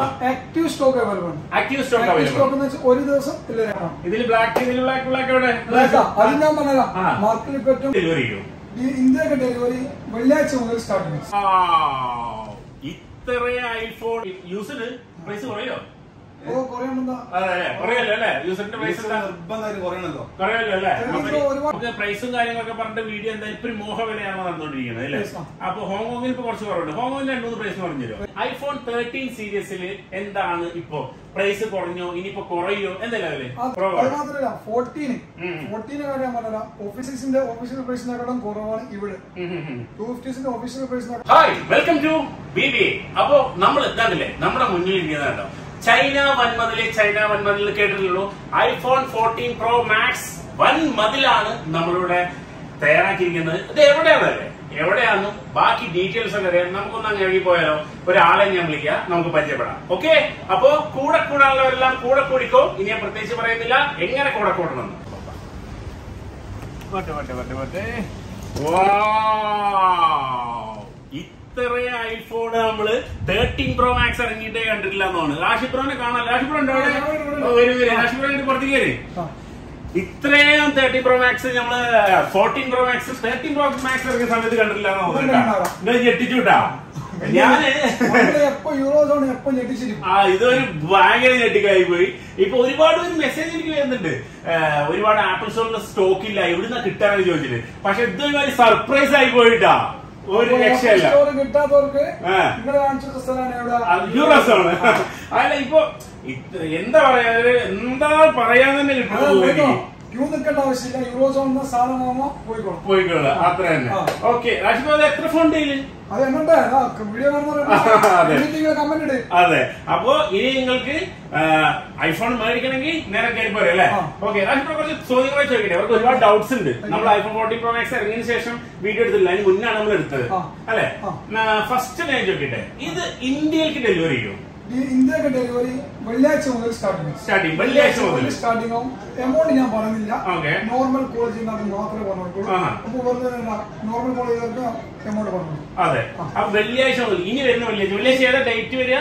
Active stock available ആണ്. Active stock available stock എന്ന് വെച്ചാൽ ഒരു ദിവസം ഇല്ല രണ്ടാം ഇതിൽ ബ്ലാക്ക് ഇതിൽ ബ്ലാക്ക് ബ്ലാക്ക് എവിടെ? അത് ഞാൻ പറഞ്ഞതാ. മാർക്കറ്റിൽ പറ്റും ഡെലിവറി ചെയ്യും. ഇന്ത്യയൊക്കെ ഡെലിവറി വെള്ളിയാഴ്ച മുതൽ സ്റ്റാർട്ട് ചെയ്യും. ഇത്ര ഐഫോൺ യൂസിന് പ്രൈസ് കുറയോ പ്രൈസ് കാര്യങ്ങളൊക്കെ പറഞ്ഞിട്ട് വീഡിയോ എന്താ ഇപ്പൊ മോഹ വിലയാണ് നടന്നുകൊണ്ടിരിക്കുന്നത് അല്ലേ? അപ്പൊ ഹോങ്കോങ്ങിൽ ഇപ്പൊ കുറച്ച് കുറവുണ്ട്. ഹോങ്കോങ്ങിൽ രണ്ടു മൂന്ന് പ്രൈസ് പറഞ്ഞു തരും ഐഫോൺ തേർട്ടീൻ സീരീസിൽ എന്താണ് ഇപ്പോ പ്രൈസ് കുറഞ്ഞോ ഇനിയിപ്പോ കുറയോ എന്തല്ലേ അപ്പൊ അത് അത് കുറവാണ് മാത്രമല്ല ഫോർട്ടീന് ഫോർട്ടീന് കാര്യം ഞാൻ പറഞ്ഞല്ല ഓഫീസിന്റെ ഓഫീഷ്യൽ പ്രൈസിനെക്കാളും കുറവാണ് ഇവിടെ. ഉം, ഉം, ഉം. ടു ഫിഫ്റ്റീസിന്റെ official പ്രൈസിനെക്കാളും hi welcome to B B അപ്പോ നമ്മൾ എന്താണല്ലേ നമ്മുടെ മുന്നിൽ ഇരിക്കുന്നതാണ്ടോ ചൈന വൻമതിലെ ചൈന വൻമതിൽ കേട്ടിട്ടുള്ളൂ. ഐഫോൺ ഫോർട്ടീൻ പ്രോ മാക്സ് വൻ മതിലാണ് നമ്മളിവിടെ തയ്യാറാക്കിയിരിക്കുന്നത്. ഇത് എവിടെയാണല്ലേ എവിടെയാണെന്നും ബാക്കി ഡീറ്റെയിൽസ് ഒക്കെ അറിയാൻ നമുക്കൊന്ന് അങ്ങ് ഇറങ്ങി പോയാലോ? ഒരാളെ ഞാൻ വിളിക്കാം. നമുക്ക് പരിചയപ്പെടാം. ഓക്കെ അപ്പോ കൂടെ കൂടാനുള്ളവരെല്ലാം കൂടെ കൂടിക്കോ. ഇനി ഞാൻ പ്രത്യേകിച്ച് പറയുന്നില്ല. എങ്ങനെ കൂടെ കൂടണം? വട്ടെ വട്ടെ വട്ടെ വട്ടെ ഇത്ര ഐഫോൺ നമ്മൾ? തേർട്ടീൻ പ്രോ മാക്സ് ഇറങ്ങിയിട്ടേ കണ്ടിട്ടില്ല എന്നാണ് രാഷിപ്രോനെ കാണാൻ രാഷിപ്രോ ഉണ്ടോ അവിടെ? ഓ, വരൂ വരൂ. രാഷിപ്രോ ഇങ്ങോട്ട് പുറത്തേക്ക് വരും. ഇത്രയും തേർട്ടി പ്രോ മാക്സ് നമ്മൾ fourteen pro max thirteen pro max ഇറങ്ങിയ സമയത്ത് കണ്ടിട്ടില്ല നിങ്ങൾ ഞെട്ടിച്ചു വിട്ടാ ഞാൻ ആ ഇതൊരു ഭയങ്കര ഞെട്ടിക്കായി പോയി. ഇപ്പൊ ഒരുപാട് ഒരു മെസ്സേജ് എനിക്ക് വരുന്നുണ്ട്. ഒരുപാട് ആപ്പിൾ സ്റ്റോറിന്റെ സ്റ്റോക്ക് ഇല്ല. എവിടുന്ന കിട്ടാനാണ് ചോദിച്ചിട്ട് പക്ഷെ ഇതൊരു സർപ്രൈസ് ആയി പോയിട്ടാ ഒരു രക്ഷയല്ല. സ്റ്റോർ കിട്ടാത്തവർക്ക് ആ. കാണിച്ച സ്ഥലമാണ് എവിടെ യൂറോസ് അല്ല ഇപ്പൊ എന്താ പറയാ? എന്താ പറയാൻ തന്നെ എനിക്ക്. ക്യൂ നിൽക്കേണ്ട ആവശ്യമില്ല. യൂറോ സോൺ എന്ന സാധനം പോയിക്കോളാം. പോയിക്കോളും അത്ര തന്നെ. ഓക്കെ രാജ്മോഹൻ എത്ര ഫണ്ട് അത് എന്നുണ്ട് വീഡിയോ അതെ. കാണുന്ന കമന്റ് ഇട്. അതെ. അപ്പോ ഇനി നിങ്ങൾക്ക് ഐഫോൺ മേടിക്കണമെങ്കിൽ നേരെ കയറി പോരെ അല്ലേ. ഓക്കെ രാജ്മോഹൻ കുറച്ച് ചോദ്യങ്ങളെ ചോദിക്കട്ടെ. അവർക്ക് ഒരുപാട് ഡൗട്ട്സ് ഉണ്ട്. നമ്മൾ ഐഫോൺ ഫോർട്ടി പ്രോ മാക്സ് ഇറങ്ങിയതിനു ശേഷം വീഡിയോ എടുത്തില്ല അതിന് മുന്നാണ് നമ്മൾ എടുത്തത്. അല്ലെ. ഫസ്റ്റ് ഞാൻ ചോദിക്കട്ടെ. ഇത് ഇന്ത്യയിലേക്ക് ഡെലിവറി ചെയ്യും? ഈ ഇന്ത്യയൊക്കെ ഡെലിവറി വെള്ളിയാഴ്ച മുതൽ സ്റ്റാർട്ടിംഗ് സ്റ്റാർട്ടിംഗ് വെള്ളിയാഴ്ച മുതൽ. സ്റ്റാർട്ടിംഗ് ആവും. എമൗണ്ട് ഞാൻ പറഞ്ഞില്ല. നോർമൽ കോളേജിൽ നിന്ന് മാത്രമേ പറഞ്ഞിട്ടുള്ളൂ. ആഹാ. അപ്പൊ വെറുതെ നോർമൽ കോളേജുകൾക്ക് എമൗണ്ട് പറഞ്ഞു അതെ. അപ്പൊ വെള്ളിയാഴ്ച മുതൽ ഇനി വരുന്ന വെള്ളിയാഴ്ച. വെള്ളിയാഴ്ച ഏതാ ഡേറ്റ് വരിക?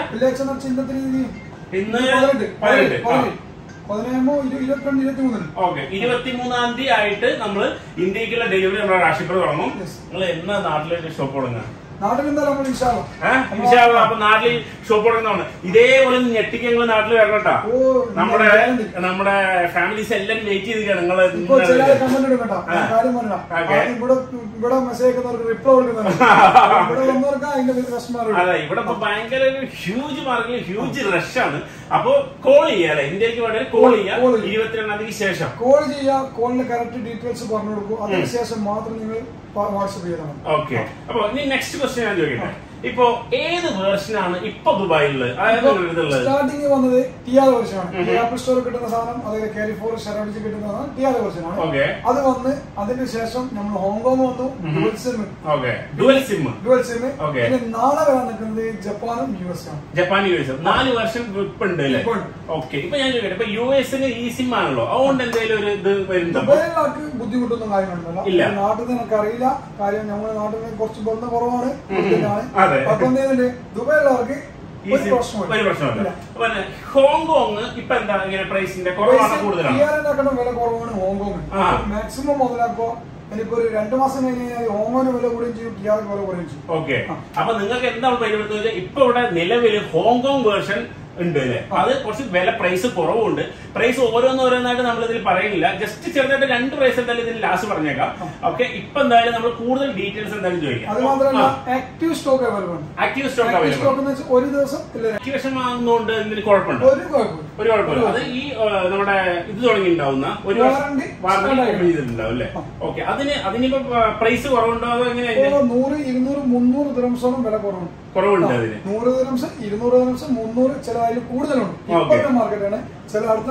ഇന്ന് പതിനെട്ട്. പതിനെട്ട്. ഓക്കെ ഇരുപത്തിമൂന്നാം തീയതി ആയിട്ട് നമ്മൾ ഇന്ത്യക്കുള്ള ഡെലിവറി നമ്മുടെ രാഷ്ട്രീയ തുടങ്ങും. നിങ്ങൾ എന്നാ നാട്ടിലേക്ക് ഷോപ്പ് തുടങ്ങുക? അപ്പൊ നാട്ടിൽ ഷോപ്പ് തുടങ്ങുന്നതാണ് ഇതേപോലെ ഞെട്ടിക്ക് ഞങ്ങൾ നാട്ടിൽ വരണം കേട്ടോ നമ്മുടെ നമ്മുടെ ഫാമിലീസ് എല്ലാം വെയിറ്റ് ചെയ്തിരിക്കുകയാണ്. നിങ്ങൾ അതെ ഇവിടെ ഭയങ്കര ഒരു ഹ്യൂജ് മാർക്കിൽ ഹ്യൂജ് റഷ് ആണ്. അപ്പൊ കോൾ ചെയ്യാല്ലേ അല്ലെ? ഇന്ത്യയ്ക്ക് വേണ്ടി കോൾ ചെയ്യാം. ഇരുപത്തിരണ്ടാം തീയതി ശേഷം. കോൾ ചെയ്യാം കോളിന്റെ കറക്റ്റ് ഡീറ്റെയിൽസ് പറഞ്ഞു കൊടുക്കും. അതിനുശേഷം മാത്രം നിങ്ങൾ വാട്സപ്പ് ചെയ്യണം ഓക്കെ. അപ്പൊ ഇനി നെക്സ്റ്റ് ക്വസ്റ്റ്യൻ ഞാൻ ചോദിക്കട്ടെ ഇപ്പൊ ഏത് വേർഷനാണ് ഇപ്പൊ ദുബായിലുള്ളത്? സ്റ്റാർട്ടിങ് വന്നത് വേർഷൻ ആണ്. ആപ്പിൾ സ്റ്റോറിൽ കിട്ടുന്ന സാധനം അതായത് കാലിഫോർണിയ ഷെറോഡിച്ച് കിട്ടുന്ന സാധനം ടിയാദ വേർഷൻ ആണ്. അത് വന്ന് അതിന് ശേഷം നമ്മൾ ഹോങ്കോങ് വന്നു dual SIM dual SIM dual SIM. പിന്നെ നാളെ വരാൻ നിൽക്കുന്നത് ജപ്പാനും യു എസ് ആണ്. ജപ്പാൻ യു എസ് നാല് വർഷം ഇപ്പൊ ഉണ്ട് അല്ലേ ഓക്കെ ഇപ്പൊ ഞാൻ ചോദിക്കട്ടെ ഇപ്പൊ യു എസിന് ഈ സിം ആണല്ലോ? അതുകൊണ്ട് എന്തെങ്കിലും ഒരു ഇത് വരുന്നുണ്ടോ? ദുബൈയിലാർക്ക് ബുദ്ധിമുട്ടൊന്നും കാര്യങ്ങളുണ്ടല്ലോ. നാട്ടിൽ നിന്ന് അറിയില്ല കാര്യം നമ്മുടെ നാട്ടിൽ നിന്ന് കുറച്ച് ബന്ധം കുറവാണ്. ദുബൈയിലുള്ളവർക്ക് ഈ ഒരു പ്രശ്നമില്ല പിന്നെ ഹോങ്കോങ് ഇപ്പൊ എന്താ ഇങ്ങനെ പ്രൈസിന്റെ കുറവാണ് കൂടുതലാണ്? വില കുറവാണ് ഹോങ്കോങ്. മാക്സിമം മുതലാക്കോ ഇനിയിപ്പോ ഒരു രണ്ടു മാസം കഴിഞ്ഞ് കഴിഞ്ഞാൽ ഹോങ്കോങ്ങിന് വില കൂടുകയും ചെയ്യും ടിആറിന് വില കുറയുകയും ചെയ്യും. ഓക്കെ അപ്പൊ നിങ്ങൾക്ക് എന്താണ് പരിവർത്തനം ഇപ്പൊ ഇവിടെ നിലവിൽ ഹോങ്കോങ് വേർഷൻ ഉണ്ട് അല്ലേ? അത് കുറച്ച് വില പ്രൈസ് കുറവുണ്ട്. പ്രൈസ് ഓരോന്നോരോന്നായിട്ട് നമ്മൾ ഇതിൽ പറയുന്നില്ല. ജസ്റ്റ് ചെറുതായിട്ട് രണ്ട് പ്രൈസ് എന്തായാലും ഇതിൽ ലാസ്റ്റ് പറഞ്ഞേക്കാം. ഓക്കെ ഇപ്പൊ എന്തായാലും നമ്മൾ കൂടുതൽ ഡീറ്റെയിൽസ് എന്തായാലും ചോദിക്കാം. Active stock available active stock available ഒരു ദിവസം ആക്ടിവേഷൻ വാങ്ങുന്നതുകൊണ്ട് എന്തെങ്കിലും കുഴപ്പമുണ്ടോ? ഒരു കുഴപ്പമില്ല. അത് ഈ നമ്മുടെ ഇത് തുടങ്ങി ഉണ്ടാവുന്ന ഒരു വാറണ്ടി ചെയ്തിട്ടുണ്ടാവും അല്ലേ? ഓക്കെ അതിന് അതിനിപ്പോ പ്രൈസ് കുറവുണ്ടോ അതോ എങ്ങനെയാ നൂറ് ഇരുന്നൂറ് മുന്നൂറ് ദിറംസോളം വില കുറവുണ്ട്. കുറവുണ്ട് അതിന്. നൂറ് ദ്രംസം ഇരുന്നൂറ് ദ്രംസം മുന്നൂറ് ചില അതിൽ കൂടുതലുണ്ട്. ഇപ്പോഴത്തെ മാർക്കറ്റാണ് ചില അടുത്ത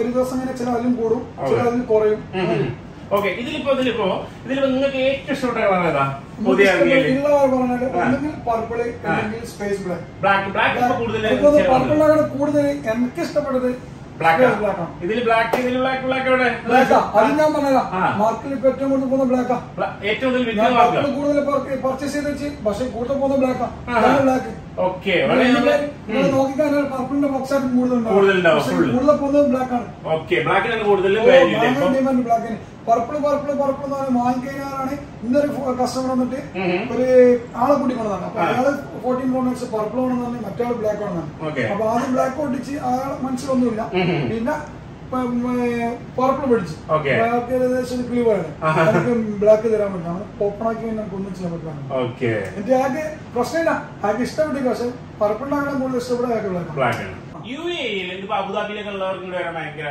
ഒരു ദിവസം ഇങ്ങനെ ചില അതിലും കൂടും ചില അതിൽ കുറയും. ഓക്കെ ഇതിലിപ്പോ ഇതിലിപ്പോ ഇതിലിപ്പോ നിങ്ങൾക്ക് ഏറ്റവും ഇഷ്ടപ്പെട്ട കളർ ഏതാ? പുതിയ ബ്ലാക്ക് ബ്ലാക്ക് കൂടുതൽ കൂടുതൽ എനിക്ക് ഇഷ്ടപ്പെട്ടത് ബ്ലാക്ക് ബ്ലാക്ക് ബ്ലാക്ക് ബ്ലാക്ക് എവിടെ? അത് ഞാൻ പറഞ്ഞതാ. ആ. മാർക്കറ്റിൽ ഇപ്പൊ ഏറ്റവും കൂടുതൽ പോകുന്ന ബ്ലാക്കാ Bla- ഏറ്റവും കൂടുതൽ പർച്ചേസ് ചെയ്ത് വെച്ച് പക്ഷെ കൂടുതൽ പോകുന്ന ബ്ലാക്കാ. ബ്ലാക്ക് ഓക്കെ ബ്ലാക്കിനാണ് കൂടുതൽ. പർപ്പിൾ പർപ്പിൾ പർപ്പിൾ എന്ന് പറഞ്ഞാൽ വാങ്ങിക്കഴിഞ്ഞാലാണ് ഇന്നൊരു കസ്റ്റമർ വന്നിട്ട് ഒരു ആളെ കൂട്ടി കൊണ്ടതാണ് അപ്പൊ. അയാൾ ഫോർട്ടീൻ പ്രോണക്സ് പർപ്പിൾ ആണെന്ന് പറഞ്ഞാൽ മറ്റേ ബ്ലാക്ക് ആണെന്നാണ്. അപ്പൊ ആദ്യം ബ്ലാക്ക് ഓടിച്ച് അയാൾ മനസ്സിലൊന്നുമില്ല പിന്നെ പർപ്പിൾ പിടിച്ചു. ബ്ലാക്ക് ഏകദേശം ക്ലിയർ ആണ്. ആഹാ. നമുക്ക് ബ്ലാക്ക് തരാൻ പറ്റാണ് ഒന്നും ചെയ്യാൻ ഓക്കെ. എനിക്ക് ആകെ പ്രശ്നമില്ല. ആകെ ഇഷ്ടപ്പെട്ടു പക്ഷെ പർപ്പിളിനാണ് കൂടുതൽ ഇഷ്ടപ്പെട്ട ബ്ലാക്ക് ആണ്. യു എയിൽ ഇപ്പൊ അബുദാബിയിലൊക്കെ ഉള്ളവർക്ക് കൂടെ വരാൻ ഭയങ്കര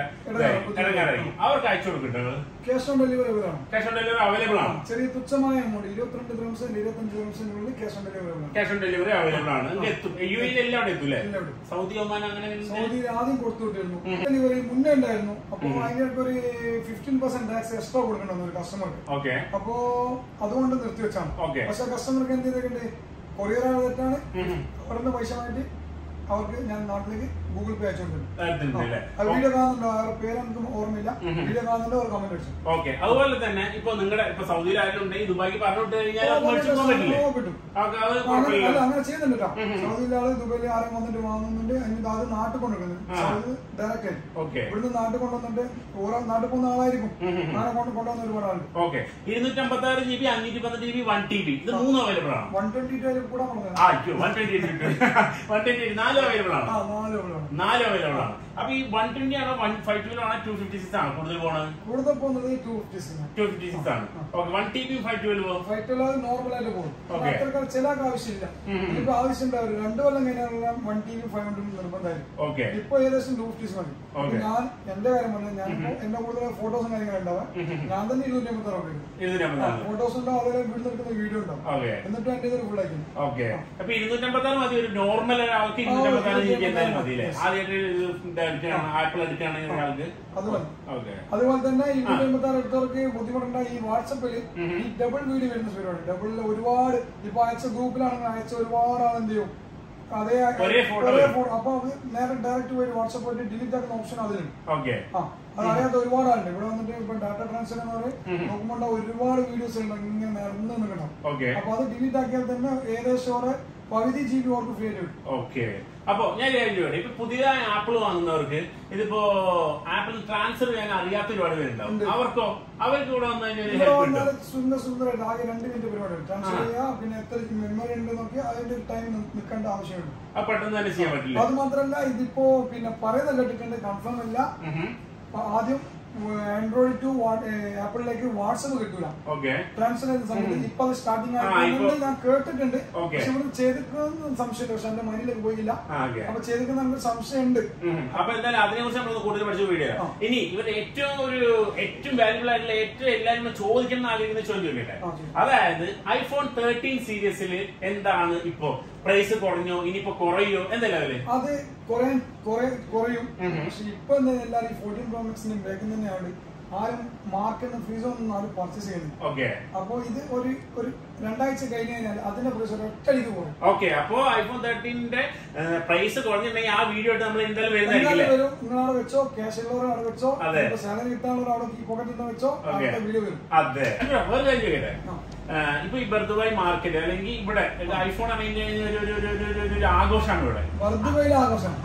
ഇടങ്ങാറായിരിക്കും അവർക്ക് അയച്ചു കൊടുക്കട്ടെ cash on delivery cash on delivery available ആണ്. ചെറിയ തുച്ഛമായ എമൗണ്ട് ഇരുപത്തിരണ്ട് ദിവസം ഇരുപത്തഞ്ച് ദിവസത്തിനുള്ളിൽ cash on delivery cash on delivery available ആണ്. എത്തും. യു എയിൽ എല്ലാം അവിടെ എത്തൂലേ സൗദി ഒമാൻ അങ്ങനെ സൗദി ആദ്യം കൊടുത്തു വിട്ടിരുന്നു. ഡെലിവറി മുന്നേ ഉണ്ടായിരുന്നു. അപ്പൊ അതിനൊക്കെ ഒരു ഫിഫ്റ്റീൻ പെർസെന്റ് ടാക്സ് എക്സ്ട്രാ കൊടുക്കണം ഒരു കസ്റ്റമർക്ക് ഓക്കെ അപ്പോ അതുകൊണ്ട് നിർത്തി വെച്ചാണ്. പക്ഷെ കസ്റ്റമർക്ക് എന്ത് ചെയ്തിട്ടുണ്ട് കൊറിയർ ആണ് ഉടനെ പൈസ വാങ്ങിയിട്ട് അവർക്ക് ഞാൻ നാട്ടിലേക്ക് ഗൂഗിൾ പേ അയച്ചുകൊണ്ടിരുന്നു. അല്ലേ? ആ വീഡിയോ കാണുന്നുണ്ടോ? അവരുടെ പേര് എനിക്ക് ഓർമ്മയില്ല. വീഡിയോ കാണുന്നുണ്ട്? ഒരു കമന്റ് അടിച്ചു. ഓക്കെ അതുപോലെ തന്നെ ഇപ്പൊ നിങ്ങളുടെ ഇപ്പൊ സൗദിയിൽ ആരും ഉണ്ടെങ്കിൽ ദുബായിക്ക് പറഞ്ഞിട്ട് കഴിഞ്ഞാൽ അങ്ങനെ ചെയ്യുന്നുണ്ട്. സൗദിയിലെ ആൾ ദുബായിൽ ആരും വന്നിട്ട് വാങ്ങുന്നുണ്ട് എന്നിട്ട് അത് നാട്ടിൽ കൊണ്ടുവരുന്നത് ഡയറക്റ്റ് ആയി. ഓക്കെ. ഇവിടുന്ന് നാട്ടിൽ കൊണ്ടുവന്നിട്ട് ഓരോ നാട്ടിൽ പോകുന്ന ആളായിരിക്കും. അങ്ങനെ കൊണ്ട് കൊണ്ടുവന്ന ഒരുപാട് ആളുണ്ട്. ഓക്കെ ഇരുന്നൂറ്റമ്പത്തി ആറ് ജി ബി അഞ്ഞൂറ്റി പത്ത് G B one T B ഇത് മൂന്നും അവൈലബിൾ ആണ്. വൺ ട്വന്റി ടു കൂടെ വൺ ട്വന്റി വൺ ട്വന്റി നാലും അവൈലബിൾ ആണ്. നാലും അവൈലബിൾ ആണ് അപ്പൊ ഈ വൺ ട്വന്റി ആണോ വൺ ഫൈവ് ടു ആണോ ടു ഫിഫ്റ്റി സിക്സ് ആണ് കൂടുതൽ പോണത്? കൂടുതൽ പോകുന്നത് two fifty six two fifty six ആണ്. Okay one T B five twelve ഫൈറ്റുള്ള normal ആയിട്ട് പോകും. അത്രക്കാൾ ചില ആവശ്യമില്ല. ഇപ്പൊ ആവശ്യം ഉണ്ടാവില്ല രണ്ടു കൊല്ലം കഴിഞ്ഞാൽ one T B five hundred നിർബന്ധമായിരിക്കും. Okay ഇപ്പൊ ഏകദേശം ടു ഫിഫ്റ്റീസ് മതി. ഞാൻ എന്റെ കാര്യം പറഞ്ഞാൽ ഞാൻ എന്റെ കൂടുതൽ ഫോട്ടോസും കാര്യങ്ങളും. ഞാൻ തന്നെ ഇരുന്നൂറ്റി അമ്പത്തി ആറ് ഇരുന്നൂറ്റി ഫോട്ടോസ് ഉണ്ടാവും അതുപോലെ വീട്ടിൽ എടുക്കുന്ന വീഡിയോ ഉണ്ടാവും. എന്നിട്ട് എന്റെ ഇതിൽ ഫുൾ ആയിരിക്കും. ഓക്കെ അപ്പൊ ഇരുന്നൂറ്റമ്പത്തി ആറ് മതി. ഒരു നോർമൽ ഒരാൾക്ക് ഇരുന്നൂറ്റമ്പത്തി ആറ് ജി ബി എന്തായാലും മതി ആദ്യമായിട്ട് ഇത് എടുക്കുകയാണ് ആപ്പിൾ എടുക്കുകയാണെങ്കിൽ ഒരാൾക്ക്. അത് മതി. അതുപോലെ തന്നെ ഈ ആറ് എടുത്തവർക്ക് ബുദ്ധിമുട്ടുണ്ട ഈ വാട്സപ്പിൽ ഈ ഡബിൾ വീഡിയോ വരുന്ന പരിപാടി. ഡബിളിൽ ഒരുപാട് ഇപ്പൊ അയച്ച ഗ്രൂപ്പിലാണെങ്കിൽ അയച്ച ഒരുപാട് ആൾ എന്ത് ചെയ്യും? അതേ ഒരേ ഫോട്ടോ. അപ്പൊ അത് നേരെ ഡയറക്റ്റ് പോയി വാട്സപ്പ് പോയിട്ട് ഡിലീറ്റ് ആക്കുന്ന ഓപ്ഷൻ അതിലുണ്ട് ഓക്കെ. ആ. അത് അറിയാത്ത ഒരുപാട് ആളുണ്ട്. ഇവിടെ വന്നിട്ട് ഇപ്പൊ ഡാറ്റ ട്രാൻസ്ഫർ എന്ന് പറയും. നോക്കുമ്പോൾ ഒരുപാട് വീഡിയോസ് ഉണ്ട് ഇങ്ങനെ നിറഞ്ഞു നിൽക്കണം. അപ്പൊ അത് ഡിലീറ്റ് ആക്കിയാൽ തന്നെ ഏകദേശം പകുതി ജി ബി ഓർക്ക് ഫ്രീ ആയിട്ട് കിട്ടും. ഓക്കെ. അപ്പൊ ഞാൻ ചോദിക്കട്ടെ? ഇപ്പൊ പുതിയതായി ആപ്പിൾ വാങ്ങുന്നവർക്ക് ഇതിപ്പോ ആപ്പിൾ ട്രാൻസ്ഫർ ചെയ്യാൻ അറിയാത്ത ഒരുപാട് പേരുണ്ടാവും. അവർക്കോ? അവർക്ക് ഇവിടെ വന്നു കഴിഞ്ഞാൽ വന്നാൽ സുന്ദര സുന്ദരമായിട്ട് ആകെ രണ്ട് മിനിറ്റ് പരിപാടി ട്രാൻസ്ഫർ ചെയ്യാം ചെയ്യുക പിന്നെ എത്ര മെമ്മറി ഉണ്ട് നോക്കി അതിന്റെ ടൈം നിൽക്കേണ്ട ആവശ്യമുണ്ട്. അത് പെട്ടെന്ന് തന്നെ ചെയ്യാൻ പറ്റില്ല? അത് മാത്രമല്ല ഇതിപ്പോ പിന്നെ പറയുന്ന കേട്ടിട്ടുണ്ട് കൺഫേം അല്ല. ആദ്യം ആൻഡ്രോയിഡ് ടു ആപ്പിളിലേക്ക് വാട്സപ്പ് കിട്ടൂല. ഓക്കെ ട്രാൻസ്ഫർ ചെയ്ത സമയത്ത് ഇപ്പൊ അത് സ്റ്റാർട്ടിംഗ് ആയിട്ട് ഞാൻ കേട്ടിട്ടുണ്ട്. പക്ഷെ ഇവിടെ ചെയ്തിരിക്കുന്ന സംശയമില്ല. പക്ഷെ എന്റെ മൈൻഡിലേക്ക് പോയില്ല. അപ്പൊ ചെയ്തിരിക്കുന്ന നമുക്ക് സംശയമുണ്ട്. അപ്പൊ എന്തായാലും അതിനെ കുറിച്ച് നമ്മൾ കൂടുതൽ പഠിച്ച വീഡിയോ. ഇനി ഇവർ ഏറ്റവും ഒരു ഏറ്റവും വാല്യുബിൾ ആയിട്ടുള്ള ഏറ്റവും എല്ലാവരും ചോദിക്കുന്ന ആഗ്രഹിക്കുന്ന ചോദ്യം. അതായത് ഐഫോൺ തേർട്ടീൻ സീരീസിൽ എന്താണ് ഇപ്പോ? പ്രൈസ് കുറഞ്ഞോ ഇനിയിപ്പോ കുറയോ എന്തെല്ലാം അല്ലേ അത് കുറെ കുറെ കുറയും. പക്ഷെ ഇപ്പൊ എല്ലാവരും ഫോർട്ടീൻ ഫോർട്ടീൻ പ്രോമിക്സിന്റെ ബാക്കിൽ തന്നെയാണ് ആരും മാർക്കറ്റ് ഫ്രീസോ ഒന്നും ആരും പർച്ചേസ് ചെയ്യുന്നത് ഓക്കെ. അപ്പൊ ഇത് ഒരു ഒരു രണ്ടാഴ്ച കഴിഞ്ഞ് കഴിഞ്ഞാൽ അതിന്റെ പ്രൈസ് ഒരൊറ്റടിക്ക് പോകും ഓക്കെ അപ്പോ ഐഫോൺ തേർട്ടീന്റെ പ്രൈസ് കുറഞ്ഞിട്ടുണ്ടെങ്കിൽ ആ വീഡിയോ ആയിട്ട് നമ്മൾ എന്തായാലും വരുന്നത് എന്തായാലും വരും നിങ്ങളവിടെ വെച്ചോ ക്യാഷ് ഉള്ളവർ അവിടെ വെച്ചോ. സാലറി കിട്ടാനുള്ളവർ അവിടെ പോക്കറ്റിൽ വെച്ചോ. വീഡിയോ വരും. അതെ. ഒരു കാര്യം ഇപ്പൊ ഈ ബർദുബായ് മാർക്കറ്റ് അല്ലെങ്കിൽ ഇവിടെ ഐഫോൺ ആണെങ്കിൽ ഒരു ഒരു ഒരു ഒരു ഒരു- ഒരു ആഘോഷമാണ് ഇവിടെ.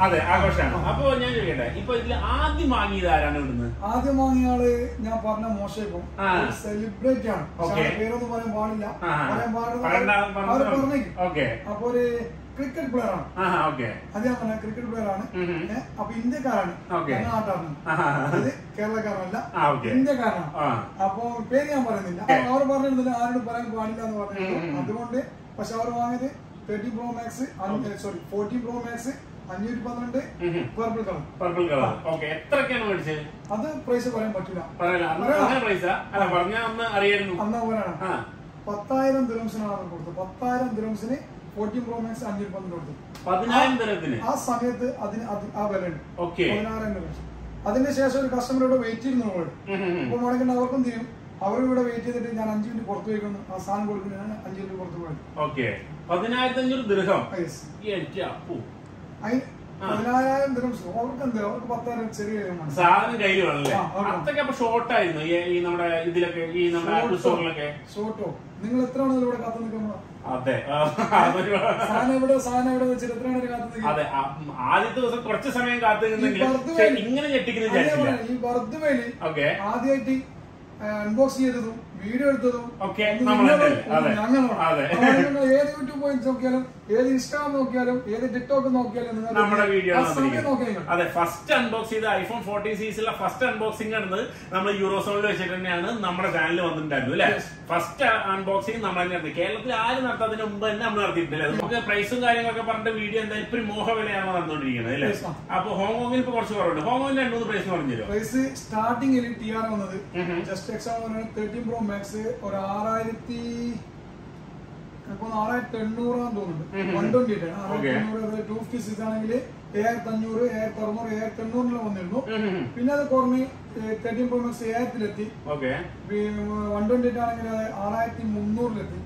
അതെ ആഘോഷമാണ്. അപ്പൊ ഞാൻ ചോദിക്കട്ടെ ഇപ്പൊ ഇതിൽ ആദ്യം വാങ്ങിയത് ആരാണ് ഇവിടുന്ന്? ആദ്യം വാങ്ങിയ ആൾ ഞാൻ പറഞ്ഞ മോശം സെലിബ്രേറ്റ് ആണ്. പേരൊന്നും പറയാൻ പാടില്ല. പറയാൻ പാടില്ല. അപ്പൊ ഒരു ക്രിക്കറ്റ് പ്ലെയർ ആണ്. ഞാൻ പറഞ്ഞ ക്രിക്കറ്റ് പ്ലെയർ ആണ്. അപ്പൊ ഇന്ത്യക്കാരാണ്. നാട്ടാണ് അത് കേരളക്കാരനല്ല. ഇന്ത്യക്കാരനാണ്. അപ്പൊ പേര് ഞാൻ പറയുന്നില്ല. അവർ പറഞ്ഞിരുന്നില്ല ആരോടും പറയാൻ പാടില്ല എന്ന് പറഞ്ഞു. അതുകൊണ്ട് പക്ഷെ അവർ വാങ്ങിയത് thirty pro max sorry fourteen pro max അഞ്ഞൂറ്റി പന്ത്രണ്ട് purple colour purple colour okay എത്രയൊക്കെയാണ് മേടിച്ചത്? അത് പ്രൈസ് പറയാൻ പറ്റില്ല പത്തായിരം ദിറംസിനാണ് കൊടുത്തത്. പത്തായിരം ദിറംസിന് ഫോർട്ടീൻ പ്രോ മാക്സ് അഞ്ഞൂറ്റി പന്ത്രണ്ട് പതിനായിരം ആ സമയത്ത് അതിന് ആ വില ഉണ്ട്. ഓക്കെ പതിനായിരം ദിറംസ് അതിന് ശേഷം ഒരു കസ്റ്റമർ ഇവിടെ വെയിറ്റ് ചെയ്യുന്നു നമ്മളോട്. ഇപ്പൊ മുടക്കേണ്ട അവർക്കും തിരിയും. അവർ ഇവിടെ വെയിറ്റ് ചെയ്തിട്ട് ഞാൻ അഞ്ചു മിനിറ്റ് പുറത്ത് പോയിക്കുന്നു ആ സാധനം കൊടുക്കുന്നു ഞാൻ അഞ്ചു മിനിറ്റ് പുറത്ത് പോയി. ഓക്കെ പതിനായിരത്തി അഞ്ഞൂറ് ദൃഹം അപ്പു. പതിനായിരം ദിറംസ് അവർക്ക് എന്താ? അവർക്ക് പത്തായിരം ചെറിയ സാധനം അവിടെ. അതൊക്കെ അപ്പൊ ഷോർട്ട് ഈ നമ്മുടെ ഇതിലൊക്കെ ഈ നമ്മുടെ ഷോട്ടോ നിങ്ങൾ എത്രയാണ് ഇവിടെ കാത്തു നിൽക്കുന്നത്? അതെ. സാധനം എവിടെ സാധനം എവിടെ വെച്ചിട്ട് എത്രയാണ് കാത്തു നിൽക്കുന്നത്? അതെ ആദ്യത്തെ ദിവസം കുറച്ച് സമയം കാത്തു നിന്നെങ്കിലും ഇങ്ങനെ ഞെട്ടിക്കുന്ന ഈ ഓക്കെ. ആദ്യമായിട്ട് അൺബോക്സ് ചെയ്തതും വീഡിയോ എടുത്തതും. ഞങ്ങളാണ്. ഏത് യൂട്യൂബ് പോയിന്റ് നോക്കിയാലും ഏത് ഇൻസ്റ്റാഗ്രാം നോക്കിയാലും ഏത് ടിക്ടോക്ക് നോക്കിയാലും നമ്മുടെ വീഡിയോ അതെ ഫസ്റ്റ് അൺബോക്സ് ചെയ്ത ഐഫോൺ ഫോർട്ടീൻ സീരീസിലെ ഫസ്റ്റ് അൺബോക്സിംഗ് ആണ് നമ്മൾ യൂറോസോണിൽ വെച്ചിട്ട് തന്നെയാണ് നമ്മുടെ ചാനലിൽ വന്നിട്ടുണ്ടായിരുന്നു അല്ലെ? ഫസ്റ്റ് അൺബോക്സിംഗ് നമ്മൾ നടത്തി. കേരളത്തിൽ ആരും നടത്താതിന് മുമ്പ് തന്നെ നമ്മൾ നടത്തിയിട്ടില്ല. നമുക്ക് പ്രൈസും കാര്യങ്ങളൊക്കെ പറഞ്ഞിട്ട് വീഡിയോ എന്താ ഇപ്പൊ മോഹ വിലയാണ് നടന്നുകൊണ്ടിരിക്കുന്നത് അല്ലെ. അപ്പൊ ഹോങ്കോങ്ങിൽ ഇപ്പൊ കുറച്ച് കുറവുണ്ട്. ഹോങ്കോങ്ങിൽ രണ്ടു മൂന്ന് പ്രൈസ് പറഞ്ഞു തരുമോ? പ്രൈസ് സ്റ്റാർട്ടിങ്ങിൽ ടി ആർ വന്നത്. Just exam thirteen pro max ഒരു ആറായിരത്തി ആറായിരത്തി എണ്ണൂറാന്ന് തോന്നുന്നുണ്ട്. ഉം ഉം. വൺ ട്വന്റി ആണ് Okay. ആറായിരത്തി എണ്ണൂറ് ടു ഫിഫ്റ്റി സിക്സ് ആണെങ്കിൽ ഏഴായിരത്തി അഞ്ഞൂറ് ഏഴായിരത്തി അറുന്നൂറ് ഏഴായിരത്തി എണ്ണൂറിൽ വന്നിരുന്നു പിന്നെ അത് കുറഞ്ഞ് തേർട്ടീൻ പ്രോ മാക്സ് ഏഴായിരത്തിലെത്തി. വൺ ട്വന്റി എയ്റ്റ് ആണെങ്കിൽ ആറായിരത്തി മുന്നൂറിലെത്തി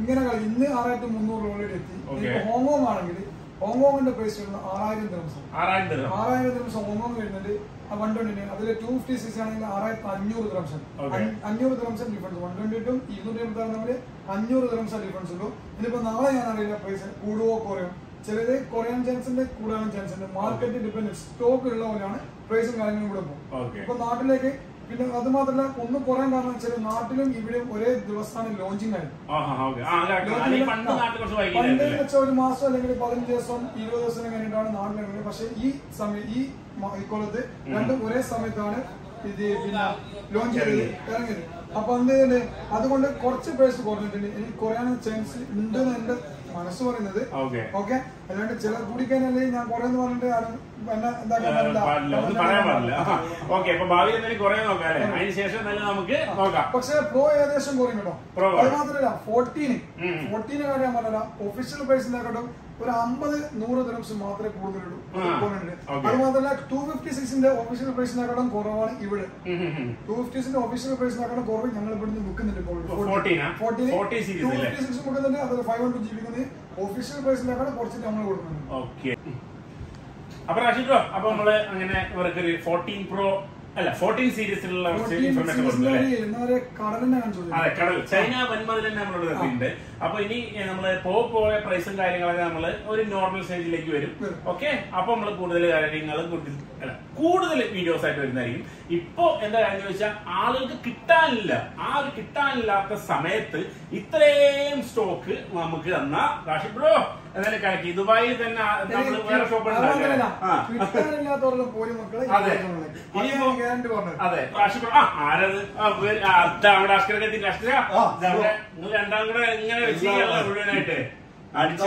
ഇങ്ങനെ കളി ഇന്ന് ആറായിരത്തി മുന്നൂറ് ഓൾറെഡി എത്തി ഹോം ഹോം ഹോങ്കോങ് ആണെങ്കിൽ ഹോങ്കോങ്ങിന്റെ പ്രൈസ് വരുന്നത് ആറായിരം ദിവസം ആറായിരം ദിവസം ഹോങ്കോങ് വരുന്നുണ്ട് വൺ ട്വന്റി അതിൽ ടു ഫിഫ്റ്റി സിക്സ് ആണെങ്കിൽ ആറായിരത്തി അഞ്ഞൂറ് Okay. അഞ്ഞൂറ് ദ്രംസം ഡിഫറൻസ് വൺ ട്വന്റി ടു ഇരുന്നൂറ്റി എൺപത്തി ആറ് തമ്മിൽ അഞ്ഞൂറ് ദ്രംസം ഡിഫറൻസ് ഉള്ളൂ. ഇനിയിപ്പോ നാളെ ഞാൻ അറിയില്ല പ്രൈസ് കൂടുവോ കുറയോ? ചിലത് കൊറിയൻ ചാൻസിന്റെ കൂടാൻ ചാൻസ് ഉണ്ട്. മാർക്കറ്റ് ഡിപ്പെൻഡ് സ്റ്റോക്ക് ഉള്ള പോലെയാണ് പ്രൈസും കാര്യങ്ങളും കൂടെ പോകും ഇപ്പൊ നാട്ടിലേക്ക് പിന്നെ അത് മാത്രമല്ല ഒന്ന് കുറയാൻ കാരണം വെച്ചാൽ നാട്ടിലും ഇവിടെയും ഒരേ ദിവസമാണ് ലോഞ്ചിങ് ആയിരുന്നു പണ്ട് പണ്ട് ഒരു മാസം അല്ലെങ്കിൽ പതിനഞ്ച് ദിവസം ഇരുപത് ദിവസം കഴിഞ്ഞിട്ടാണ് നാട്ടിലിറങ്ങുന്നത് പക്ഷെ ഈ സമയം ഈ ഇക്കോളത്ത് ഇക്കൊല്ലത്ത് രണ്ടും ഒരേ സമയത്താണ് ഇത് പിന്നെ ലോഞ്ച് ഇറങ്ങിയത്. അപ്പൊ എന്ത് അതുകൊണ്ട് കുറച്ച് പ്രൈസ് കുറഞ്ഞിട്ടുണ്ട്. എനിക്ക് കുറയാൻ ചാൻസ് ഉണ്ട് എന്റെ മനസ്സ് പറയുന്നത്. ഓക്കെ അല്ലാണ്ട് ചില കുടിക്കാനല്ലേ ഞാൻ കുറയെന്ന് പറഞ്ഞിട്ട് പക്ഷെ പ്രോ ഏകദേശം കുറയും കേട്ടോ. അത് മാത്രല്ല മാത്രമല്ല ഫോർട്ടീന്. ഫോർട്ടീന് കാര്യം പറഞ്ഞല്ല. ഒഫീഷ്യൽ പ്രൈസിനെക്കാട്ടും ഒരു അമ്പത് നൂറ് ദിനംസ് മാത്രമേ കൂടുതലുള്ളൂ. അത് മാത്രമല്ല ടു ഫിഫ്റ്റി സിക്സിന്റെ ഒഫീഷ്യൽ പ്രൈസിനെക്കാളും കുറവാണ് ഇവിടെ. ടു ഫിഫ്റ്റിസിന്റെ ഒഫീഷ്യൽ പ്രൈസിനെക്കാളും കുറവ് ഞങ്ങൾ ഇവിടുന്ന് വിൽക്കുന്നുണ്ട് ഇപ്പോൾ 14 ആ? 40 series ടു അല്ലേ? ഫിഫ്റ്റി സിക്സ് വിൽക്കുന്നുണ്ട് അതിൽ ഫൈവ് ഹൺഡ്രഡ് ജി ഒഫീഷ്യൽ പ്രൈസിനെക്കാളും കുറച്ചിട്ട് നമ്മൾ കൊടുക്കുന്നുണ്ട് അപ്പൊ റാഷിദോ അപ്പൊ നമ്മൾ അങ്ങനെ ഇവർക്ക് ഫോർട്ടീൻ പ്രോ അല്ല ഫോർട്ടീൻ സീരീസിലുള്ള 14 ഇൻഫർമേഷൻ കൊടുത്തു series അല്ലേ ൽ എന്താ പറയാ കടലിനെ കാണിച്ചു അതെ കടൽ. ചൈന വൻപതിൽ തന്നെ നമ്മളോട് നിർത്തിയിട്ടുണ്ട് അപ്പൊ ഇനി നമ്മൾ പോയ പ്രൈസും കാര്യങ്ങളൊക്കെ നമ്മൾ ഒരു നോർമൽ സ്റ്റേജിലേക്ക് വരും. ഓക്കെ? അപ്പൊ നമ്മൾ കൂടുതൽ കാര്യങ്ങൾ കൂട്ടി അല്ല കൂടുതൽ വീഡിയോസ് ആയിട്ട് വരുന്നതായിരിക്കും. ഇപ്പൊ എന്താ കാര്യം ചോദിച്ചാൽ ആളുകൾക്ക് കിട്ടാനില്ല. ആ ഒരു കിട്ടാനില്ലാത്ത സമയത്ത് ഇത്രയും സ്റ്റോക്ക് നമുക്ക് തന്ന റാഷിദ് ബ്രോ കൊടുക്കുന്നുണ്ട് ദുബായിൽ തന്നെ നമ്മൾ വേറെ ഷോപ്പ് അതെ. ആരത്? അവിടെ അഷ്കര നിങ്ങൾ രണ്ടാം കൂടെ ഇങ്ങനെ മുഴുവനായിട്ട് അടിച്ച്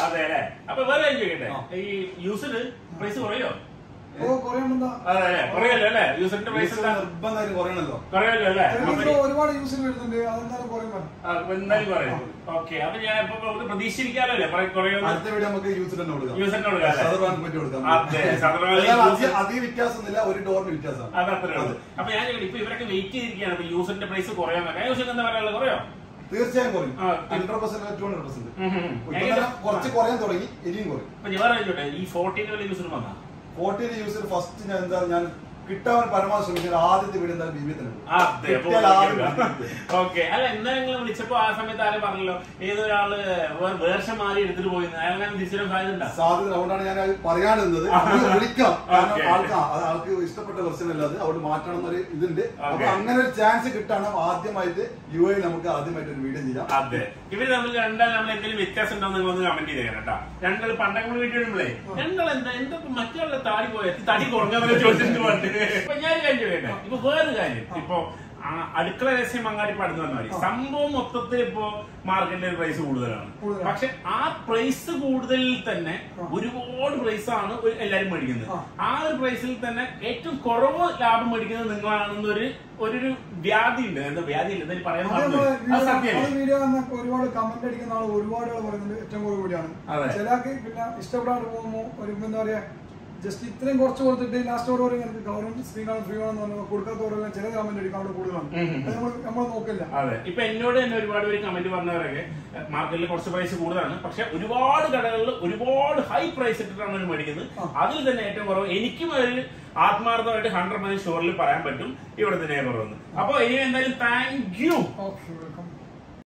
അതെ അല്ലെ? അപ്പൊ വേറെ ചോദിക്കട്ടെ? ഈ യൂസിന് പ്രൈസ് കുറയോ? ഒരുപാട് യൂസർ വരുന്നുണ്ട്. അതെന്തായാലും കുറയും ആ, എന്തായാലും കുറയും. ഓക്കെ അപ്പൊ ഞാൻ ഇപ്പൊ അടുത്ത നമുക്ക് യൂസറിന് കൊടുക്കാം. അധികം- വ്യത്യാസമൊന്നുമില്ല. ഒരു ഡോറിന് വ്യത്യാസമാണ്. അതത്രേ ഉള്ളൂ. അപ്പൊ ഞാൻ ഇപ്പൊ ഇവരൊക്കെ വെയിറ്റ് ചെയ്തിരിക്കുകയാണ്. യൂസറിന്റെ പ്രൈസ് കുറയാന്നൊക്കെ യൂസറിന് എന്താ പറയാനുള്ളത്? കുറയോ? തീർച്ചയായും കുറയും. Hundred percent two hundred percent കുറച്ച് കുറയാൻ തുടങ്ങി ഇനിയും കുറയും. ഈ ഫോർട്ടീൻ യൂസർ വന്നാ? ഫോർട്ടീൻ യൂസിൽ ഫസ്റ്റ് ഞാൻ എന്താ ഞാൻ കിട്ടാൻ പരമാവധി ശ്രമിച്ചാൽ ആദ്യത്തെ വീട് എന്തായാലും ബി ബി തന്നെ. കൊടുക്കും. അതെ അപ്പൊ കിട്ടിയാൽ ആദ്യം BB. ഓക്കെ. അല്ല എന്നാ നിങ്ങൾ വിളിച്ചപ്പോ ആ സമയത്ത് ആരും പറഞ്ഞല്ലോ? ഏതൊരാൾ വേർഷം മാറി എടുത്തിട്ട് പോയി അയാൾ അങ്ങനെ തിരിച്ചു സാധ്യത സാധ്യത അതുകൊണ്ടാണ് ഞാൻ പറയാനുള്ളത് വിളിക്കാം. കാരണം. ആൾക്ക് ഇഷ്ടപ്പെട്ട വെർഷൻ അല്ലാതെ അവിടെ മാറ്റണം എന്നൊരു ഇതുണ്ട് അപ്പൊ അങ്ങനെ ഒരു ചാൻസ് കിട്ടണം. ആദ്യമായിട്ട് യു എ നമുക്ക് ആദ്യമായിട്ട് ഒരു വീഡിയോ ചെയ്യാം. അതെ. ഇവർ തമ്മിൽ രണ്ടാൾ നമ്മൾ എന്തെങ്കിലും വ്യത്യാസം ഉണ്ടോ എന്ന് ഒന്ന് കമന്റ് ചെയ്തേക്കണം കേട്ടോ. രണ്ടാൾ പണ്ടങ്ങൾ വീട്ടിൽ ഇടുമ്പോഴേ രണ്ടാൾ എന്താ എന്താ മറ്റുള്ള താടി പോയ തടി കുറഞ്ഞവരെ ചോദിച്ചിട്ട് പണ്ട്. ഇപ്പൊ ഞാൻ കാര്യം ഇപ്പൊ വേറൊരു കാര്യം. ഇപ്പൊ അടുക്കള രഹസ്യം അങ്ങാടി പാടുന്ന പറഞ്ഞാൽ മതി സംഭവം മൊത്തത്തിൽ ഇപ്പോ മാർക്കറ്റിന്റെ പ്രൈസ് കൂടുതലാണ്. പക്ഷെ ആ പ്രൈസ് കൂടുതലിൽ തന്നെ ഒരുപാട് പ്രൈസ് ആണ് എല്ലാരും മേടിക്കുന്നത്. ആ. ഒരു പ്രൈസിൽ തന്നെ ഏറ്റവും കുറവ് ലാഭം മേടിക്കുന്നത് നിങ്ങളാണെന്നൊരു ഒരു വ്യാധി ഉണ്ട്. എന്താ വ്യാധി ഇല്ല. എന്തായാലും പറയാൻ വീഡിയോ ഒരുപാട് കമന്റ് അടിക്കുന്ന ആൾ ഒരുപാട് പറയുന്നത് പറയുന്നുണ്ട്. ഏറ്റവും കുറവ് കൂടിയാണ്. ചിലക്ക് പിന്നെ ഇഷ്ടപ്പെടാണ്ട് പോകുമ്പോ ഒരു എന്താ പറയാ ജസ്റ്റ് ഇത്രയും കുറച്ച് കൊടുത്തിട്ട് ലാസ്റ്റ് ഓർഡർ എനിക്ക് ഗവൺമെന്റ് സ്ക്രീൻ ആണ് ഫ്രീ ആണെന്ന് പറഞ്ഞു കൊടുക്കാത്ത ഓർഡർ ചില ഗവൺമെന്റ് അടിക്കാൻ അവിടെ കൂടുതലാണ്. നമ്മൾ നമ്മൾ നോക്കില്ല. അതെ. ഇപ്പൊ എന്നോട് തന്നെ ഒരുപാട് പേര് കമന്റ് പറഞ്ഞവരൊക്കെ മാർക്കറ്റിൽ കുറച്ച് പ്രൈസ് കൂടുതലാണ്. പക്ഷെ ഒരുപാട് കടകളിൽ ഒരുപാട് ഹൈ പ്രൈസ് ഇട്ടിട്ടാണ് അവർ മേടിക്കുന്നത്. അതിൽ തന്നെ ഏറ്റവും കുറവ് എനിക്കും ഒരു ആത്മാർത്ഥമായിട്ട് ഹൺഡ്രഡ് പെർസെന്റ് ഷോറിൽ പറയാൻ പറ്റും. ഇവിടെ തന്നെ കുറവെന്ന്. അപ്പൊ ഇനി എന്തായാലും താങ്ക് യു